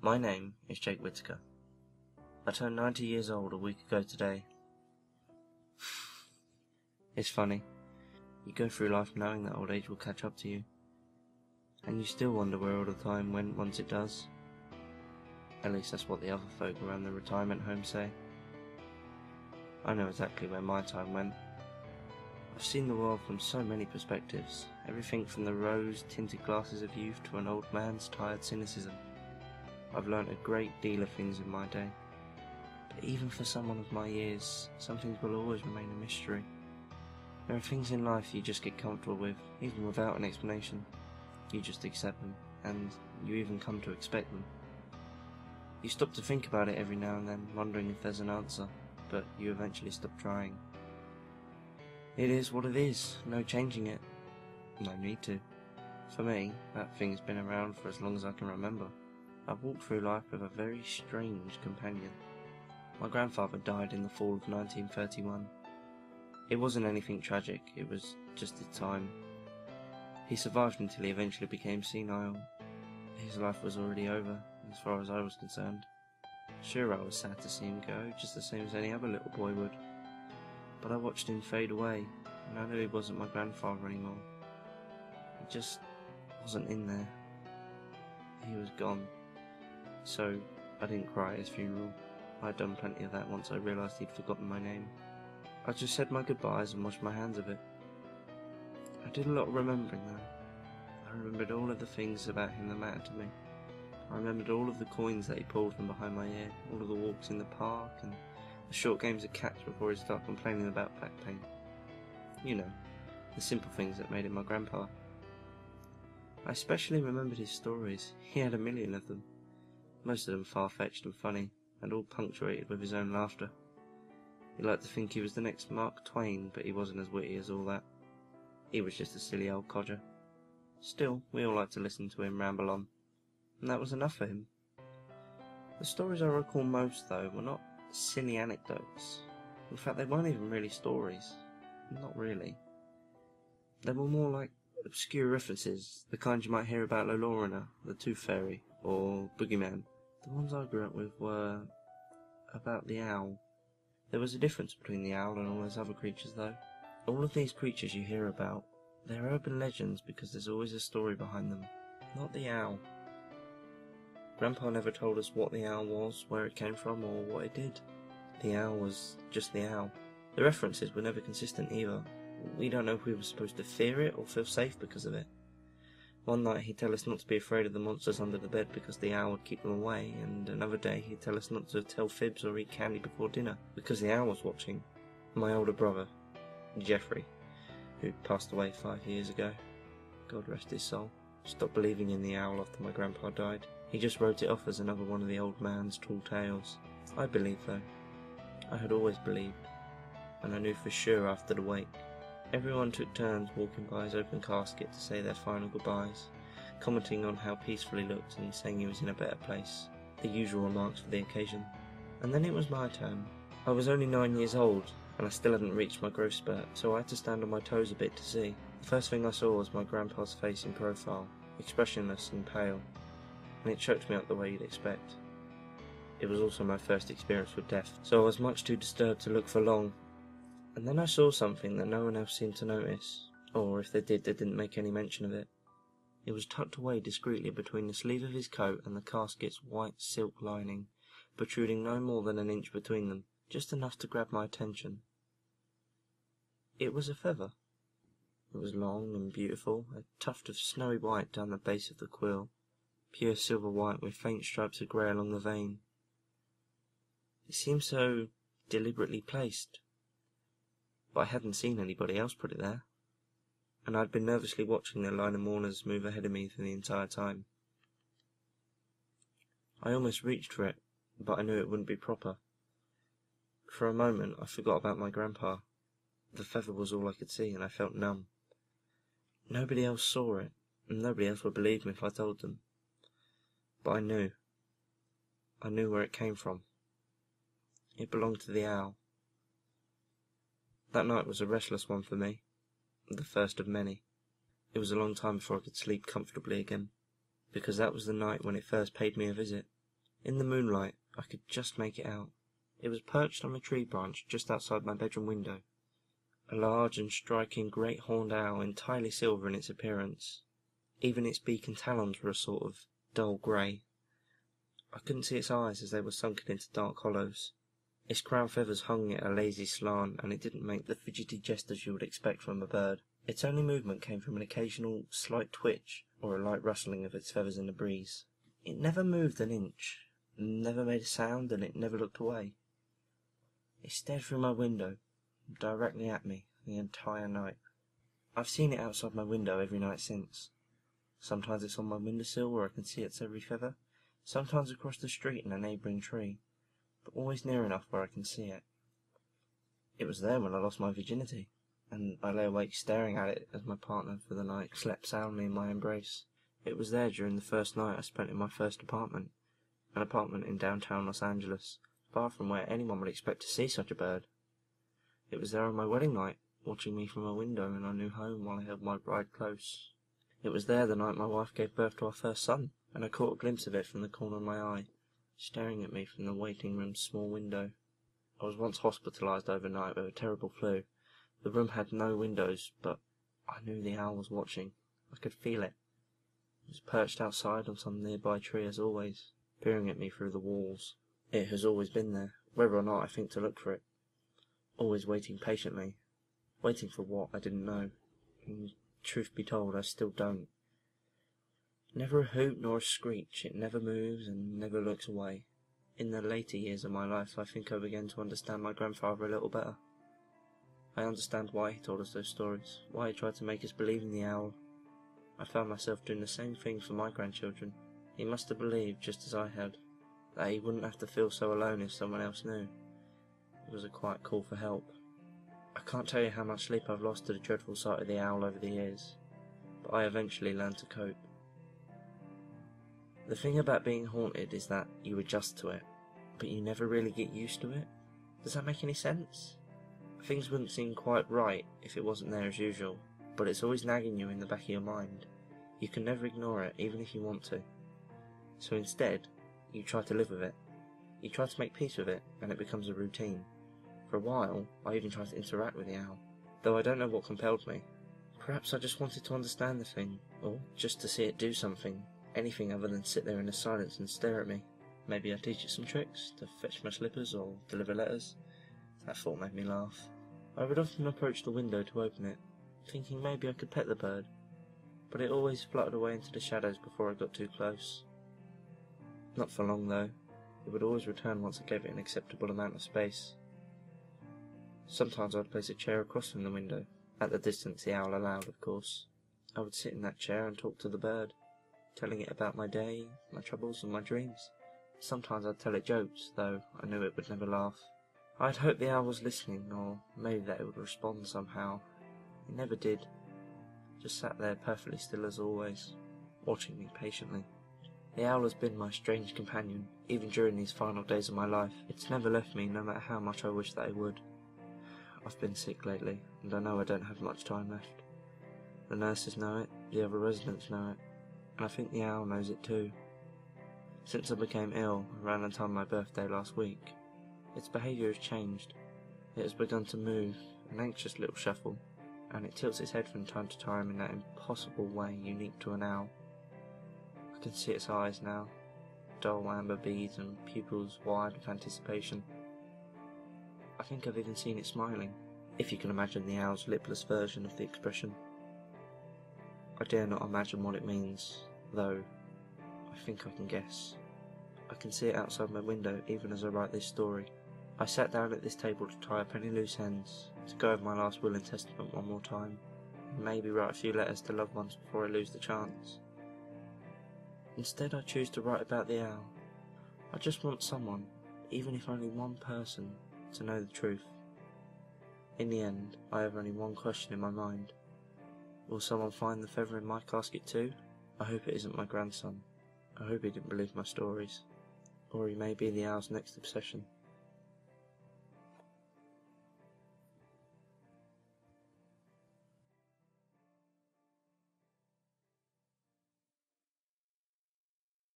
My name is Jake Whitaker. I turned 90 years old a week ago today. it's funny. You go through life knowing that old age will catch up to you. And you still wonder where all the time went once it does. At least that's what the other folk around the retirement home say. I know exactly where my time went. I've seen the world from so many perspectives, everything from the rose tinted glasses of youth to an old man's tired cynicism. I've learnt a great deal of things in my day. But even for someone of my years, some things will always remain a mystery. There are things in life you just get comfortable with, even without an explanation. You just accept them, and you even come to expect them. You stop to think about it every now and then, wondering if there's an answer, but you eventually stop trying. It is what it is, no changing it. No need to. For me, that thing's been around for as long as I can remember. I've walked through life with a very strange companion. My grandfather died in the fall of 1931. It wasn't anything tragic, it was just his time. He survived until he eventually became senile. His life was already over, as far as I was concerned. Sure, I was sad to see him go, just the same as any other little boy would. But I watched him fade away, and I knew he wasn't my grandfather anymore. He just wasn't in there. He was gone. So I didn't cry at his funeral. I'd done plenty of that once I realised he'd forgotten my name. I just said my goodbyes and washed my hands of it. I did a lot of remembering though. I remembered all of the things about him that mattered to me. I remembered all of the coins that he pulled from behind my ear, all of the walks in the park, and the short games of catch before he started complaining about back pain. You know, the simple things that made him my grandpa. I especially remembered his stories. He had a million of them most of them far-fetched and funny, and all punctuated with his own laughter. He liked to think he was the next Mark Twain, but he wasn't as witty as all that. He was just a silly old codger. Still, we all liked to listen to him ramble on, and that was enough for him. The stories I recall most, though, were not silly anecdotes. In fact, they weren't even really stories. Not really. They were more like obscure references, the kind you might hear about La Llorona, the Tooth Fairy, or Boogeyman. The ones I grew up with were about the owl. There was a difference between the owl and all those other creatures, though. All of these creatures you hear about, they're urban legends because there's always a story behind them, not the owl. Grandpa never told us what the owl was, where it came from, or what it did. The owl was just the owl. The references were never consistent either. We don't know if we were supposed to fear it or feel safe because of it. One night he'd tell us not to be afraid of the monsters under the bed because the owl would keep them away, and another day he'd tell us not to tell fibs or eat candy before dinner because the owl was watching. My older brother, Jeffrey, who passed away five years ago, God rest his soul, stopped believing in the owl after my grandpa died. He just wrote it off as another one of the old man's tall tales. I believe though. I had always believed, and I knew for sure after the wake Everyone took turns walking by his open casket to say their final goodbyes, commenting on how peaceful he looked and saying he was in a better place, the usual remarks for the occasion. And then it was my turn. I was only nine years old, and I still hadn't reached my growth spurt, so I had to stand on my toes a bit to see. The first thing I saw was my grandpa's face in profile, expressionless and pale, and it choked me up the way you'd expect. It was also my first experience with death, so I was much too disturbed to look for long, and then I saw something that no one else seemed to notice, or if they did, they didn't make any mention of it. It was tucked away discreetly between the sleeve of his coat and the casket's white silk lining, protruding no more than an inch between them, just enough to grab my attention. It was a feather. It was long and beautiful, a tuft of snowy white down the base of the quill, pure silver white with faint stripes of grey along the vein. It seemed so deliberately placed, but I hadn't seen anybody else put it there, and I'd been nervously watching the line of mourners move ahead of me for the entire time. I almost reached for it, but I knew it wouldn't be proper. For a moment I forgot about my grandpa. The feather was all I could see, and I felt numb. Nobody else saw it, and nobody else would believe me if I told them. But I knew. I knew where it came from. It belonged to the owl. That night was a restless one for me, the first of many. It was a long time before I could sleep comfortably again, because that was the night when it first paid me a visit. In the moonlight, I could just make it out. It was perched on a tree branch just outside my bedroom window. A large and striking great horned owl, entirely silver in its appearance. Even its beak and talons were a sort of dull grey. I couldn't see its eyes as they were sunken into dark hollows. Its crown feathers hung at a lazy slant, and it didn't make the fidgety gestures you would expect from a bird. Its only movement came from an occasional slight twitch or a light rustling of its feathers in the breeze. It never moved an inch, never made a sound, and it never looked away. It stared through my window, directly at me, the entire night. I've seen it outside my window every night since. Sometimes it's on my windowsill where I can see its every feather, sometimes across the street in a neighbouring tree, but always near enough where I can see it. It was there when I lost my virginity, and I lay awake staring at it as my partner for the night slept soundly in my embrace. It was there during the first night I spent in my first apartment, an apartment in downtown Los Angeles, far from where anyone would expect to see such a bird. It was there on my wedding night, watching me from a window in our new home while I held my bride close. It was there the night my wife gave birth to our first son, and I caught a glimpse of it from the corner of my eye, staring at me from the waiting room's small window. I was once hospitalized overnight with a terrible flu. The room had no windows, but I knew the owl was watching. I could feel it. It was perched outside on some nearby tree as always, peering at me through the walls. It has always been there, whether or not I think to look for it. Always waiting patiently. Waiting for what I didn't know. And truth be told, I still don't. Never a hoot nor a screech, it never moves and never looks away. In the later years of my life, I think I began to understand my grandfather a little better. I understand why he told us those stories, why he tried to make us believe in the owl. I found myself doing the same thing for my grandchildren. He must have believed, just as I had, that he wouldn't have to feel so alone if someone else knew. It was a quiet call for help. I can't tell you how much sleep I've lost to the dreadful sight of the owl over the years, but I eventually learned to cope. The thing about being haunted is that you adjust to it, but you never really get used to it. Does that make any sense? Things wouldn't seem quite right if it wasn't there as usual, but it's always nagging you in the back of your mind. You can never ignore it, even if you want to. So instead, you try to live with it. You try to make peace with it, and it becomes a routine. For a while, I even tried to interact with the owl, though I don't know what compelled me. Perhaps I just wanted to understand the thing, or just to see it do something, anything other than sit there in the silence and stare at me. Maybe I'd teach it some tricks, to fetch my slippers or deliver letters. That thought made me laugh. I would often approach the window to open it, thinking maybe I could pet the bird, but it always fluttered away into the shadows before I got too close. Not for long though, it would always return once I gave it an acceptable amount of space. Sometimes I'd place a chair across from the window, at the distance the owl allowed, of course. I would sit in that chair and talk to the bird, telling it about my day, my troubles, and my dreams. Sometimes I'd tell it jokes, though I knew it would never laugh. I'd hoped the owl was listening, or maybe that it would respond somehow. It never did. Just sat there perfectly still as always, watching me patiently. The owl has been my strange companion, even during these final days of my life. It's never left me, no matter how much I wish that it would. I've been sick lately, and I know I don't have much time left. The nurses know it, the other residents know it, I think the owl knows it too. Since I became ill around the time of my birthday last week, its behaviour has changed. It has begun to move, an anxious little shuffle, and it tilts its head from time to time in that impossible way unique to an owl. I can see its eyes now, dull amber beads and pupils wide with anticipation. I think I've even seen it smiling, if you can imagine the owl's lipless version of the expression. I dare not imagine what it means, though I think I can guess. I can see it outside my window even as I write this story. I sat down at this table to tie up any loose ends, to go over my last will and testament one more time, and maybe write a few letters to loved ones before I lose the chance. Instead, I choose to write about the owl. I just want someone, even if only one person, to know the truth. In the end, I have only one question in my mind. Will someone find the feather in my casket too? I hope it isn't my grandson. I hope he didn't believe my stories. Or he may be the owl's next obsession.